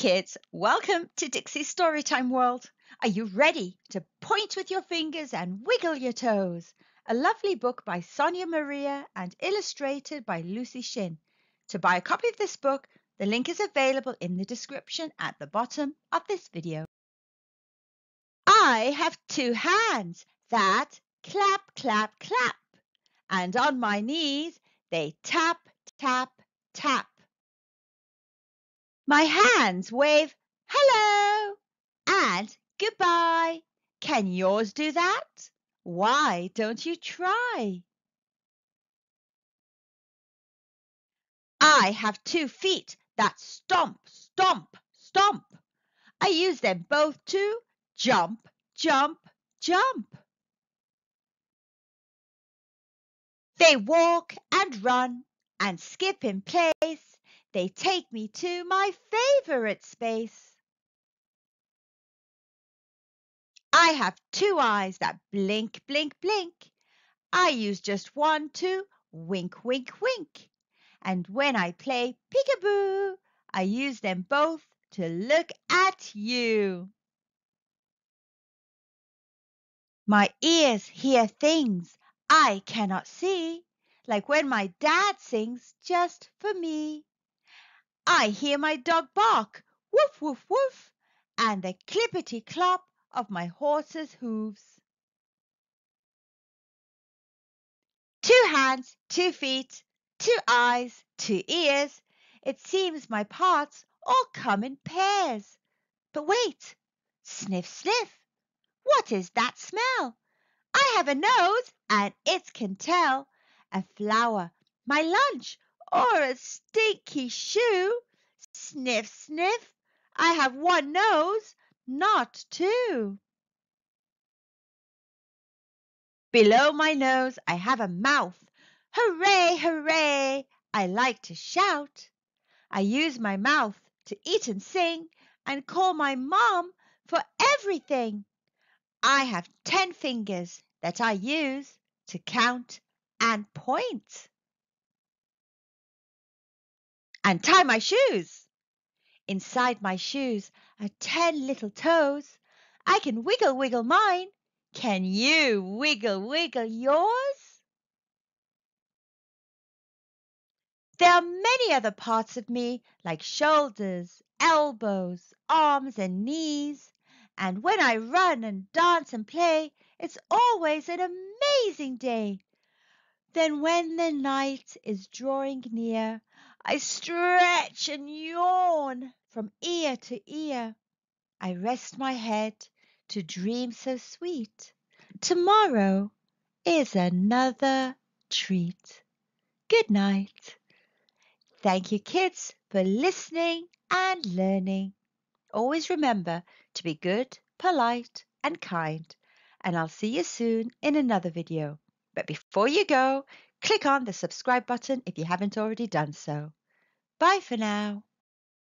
kids, welcome to Dixy's Storytime World. Are you ready to point with your fingers and wiggle your toes? A lovely book by Sonia Maria and illustrated by Lucy Shin. To buy a copy of this book, the link is available in the description at the bottom of this video. I have two hands that clap, clap, clap, and on my knees they tap, tap, tap. My hands wave hello and goodbye. Can yours do that? Why don't you try? I have two feet that stomp, stomp, stomp. I use them both to jump, jump, jump. They walk and run and skip in place they take me to my favorite space. I have two eyes that blink, blink, blink. I use just one to wink, wink, wink. And when I play peekaboo, I use them both to look at you. My ears hear things I cannot see, like when my dad sings just for me. I hear my dog bark, woof, woof, woof, and the clippity clop of my horse's hoofs. Two hands, two feet, two eyes, two ears. It seems my parts all come in pairs. But wait, sniff, sniff. What is that smell? I have a nose and it can tell. A flower, my lunch, or a stinky shoe. Sniff, sniff, I have one nose, not two. Below my nose I have a mouth. Hooray, hooray, I like to shout. I use my mouth to eat and sing and call my mom for everything. I have ten fingers that I use to count and point and tie my shoes. Inside my shoes are ten little toes. I can wiggle, wiggle mine. Can you wiggle, wiggle yours? There are many other parts of me, like shoulders, elbows, arms, and knees. And when I run and dance and play, it's always an amazing day. Then, when the night is drawing near, I stretch and yawn from ear to ear. I rest my head to dream so sweet. Tomorrow is another treat. Good night. Thank you, kids, for listening and learning. Always remember to be good, polite, and kind. And I'll see you soon in another video. But before you go, click on the subscribe button if you haven't already done so. Bye for now.